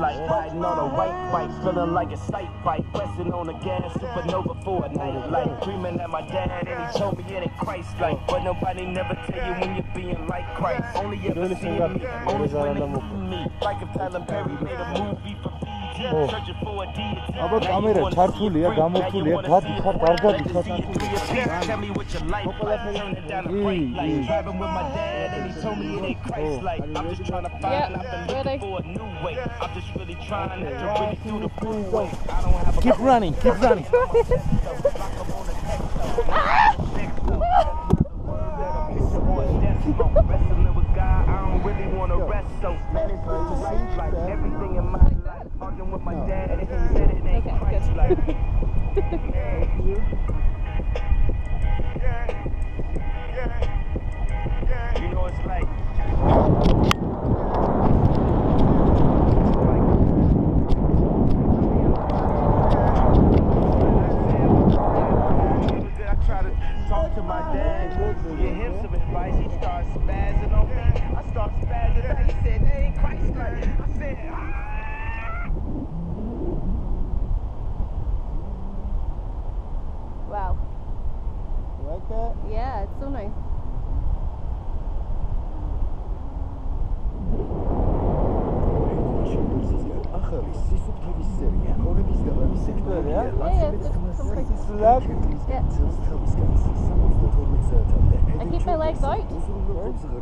like riding on a white bike, feeling like a sight bike, pressing on the gas, supernova for a night light, dreaming that my dad and he told me it ain't Christ like, but nobody never tell you when you're being like Christ. Only ever seeing me, only when they me, like if Tyler Perry made a movie for BET, Oh. searching for a deity. Ama Now you kamera wanna çarpıyor see ya, it gamma free, now you tuğlu ya. wanna Kat- see it kat- free. arka Let bir me kat- see it through your feet. Tell me what your life like, turn it down a İyi, bright light, iyi. driving with my dad and he told me it ain't Christ like. I'm just trying to find, Yeah, I've been ready. looking for a new way. I'm just really trying not to really do the fool way. I don't have a Keep running, keep running. Wrestling with God, I don't really wanna rest, so man, too right. Like everything in my life, arguing with my dad, and he said it Okay, Christ good. like. Yeah, it's so nice. Yeah, yeah, it's just something. Slap. Yeah. I keep my legs out.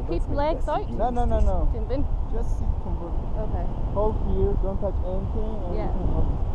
Keep legs out. No, no, no, no. Just sit comfort. Okay. Hold here, don't touch anything. and Yeah.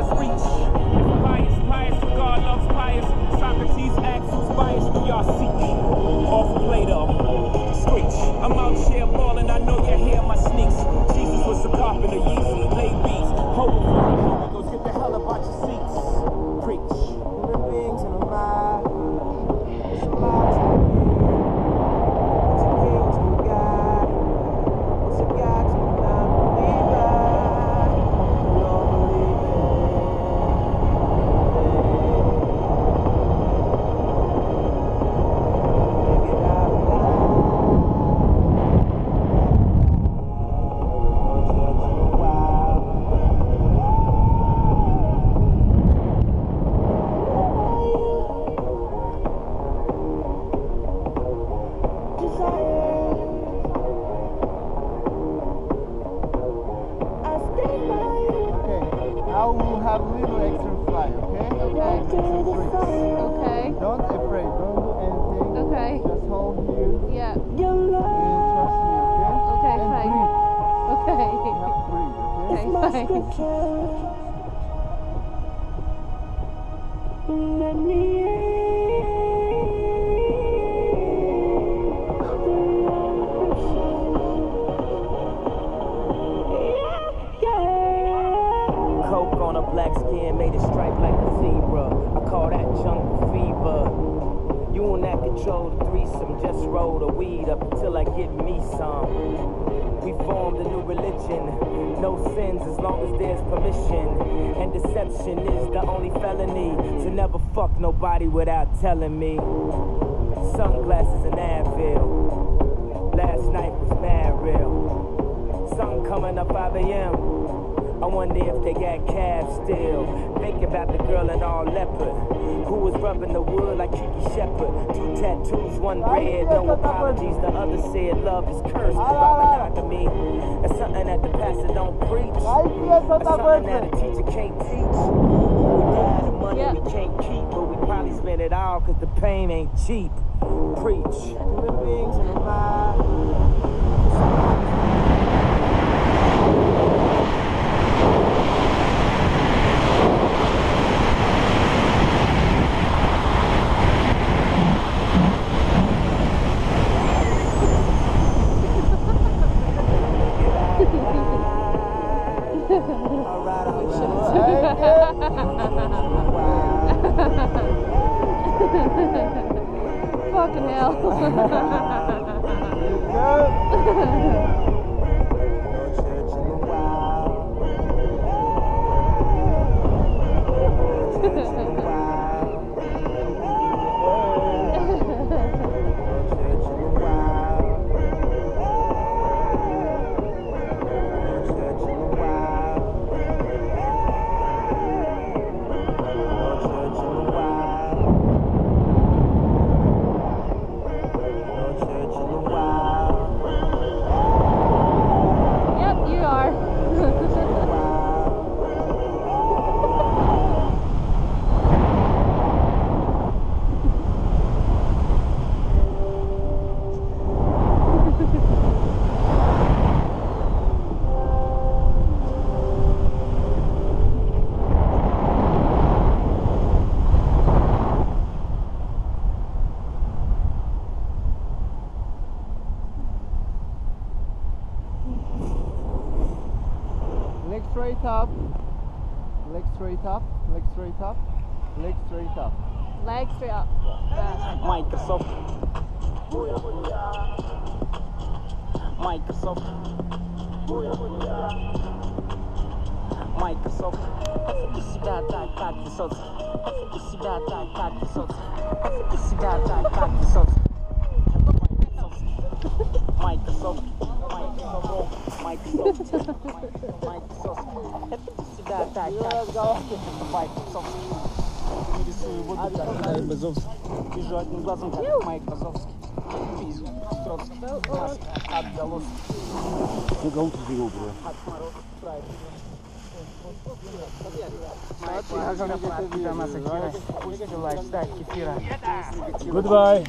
Love's Coke on a black skin made a stripe like a zebra. I call that jungle fever. You on that control threesome. Just roll the weed up until I get me some. We formed a new religion. No sins as long as there's permission. And deception is the only felony. To never fuck nobody without telling me. Sunglasses and Advil. Last night was mad real. Sun coming up 5 a.m. I wonder if they got calves still. Think about the girl in all leopard. Who was the wood like Kiki Shepard. Two tattoos, one red, no apologies. The other said love is cursed by monogamy. That's something that the pastor don't preach. That's something that a teacher can't teach. We got the money Yeah. we can't keep, but we probably spend it all cause the pain ain't cheap. Preach. Human beings in the vibe. Fucking hell. straight up. Leg straight up. Leg straight up. Leg straight up. Leg straight up. Microsoft. Microsoft. Microsoft. У себя так, как ты соц. У себя так, как ты соц. У себя так, как ты соц. у себя так, как ты соц. Microsoft. Рисую воду, как Дай Безовский. Вижу одним глазом, как Майк Базовский. Вижу Островский. Маск отголоски. От мороза правильно. Майк Базовский. До нас эфира. Пусть лайк, ставь кефира. Goodbye.